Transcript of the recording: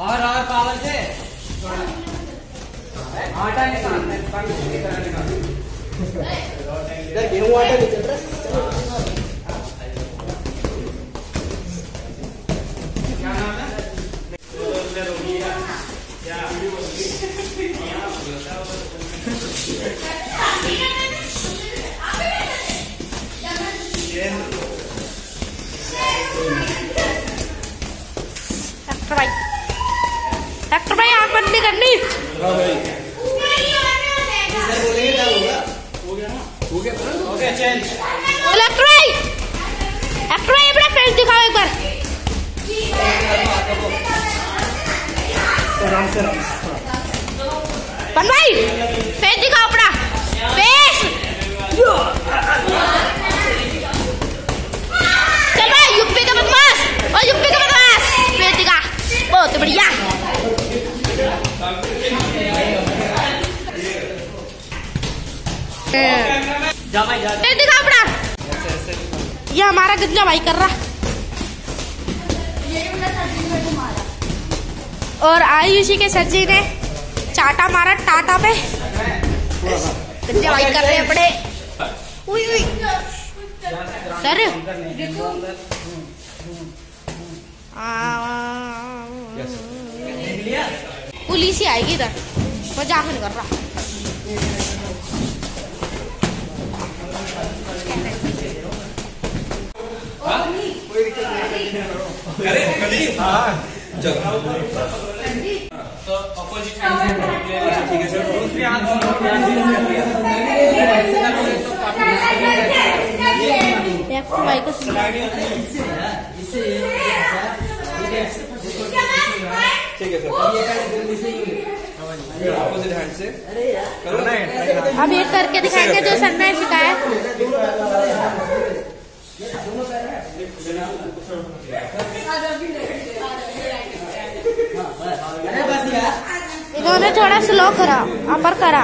और और पावर से? आटा निकाल इधर गेहूँ आटा नहीं डॉक्टर भाई, आग बंद नहीं करनी। डॉक्टर भाई। डॉक्टर भाई, अपना फ्रेंड दिखाओ एक बार। आराम से आराम से बन भाई फेस दिखाओ दिखा अपना। ये हमारा गंजा भाई कर रहा। और आयुषी के सर जी ने चाटा मारा टाटा पे। गंजा भाई कर रहे हैं अपने। सर? पुलिस ही आएगी इधर। मज़ाक नहीं कर रहा। से ठीक है सर। दूसरी से ये करके दिखाएँगे जो सर ने सिखाया इन्होंने थोड़ा स्लो करा अपर करा।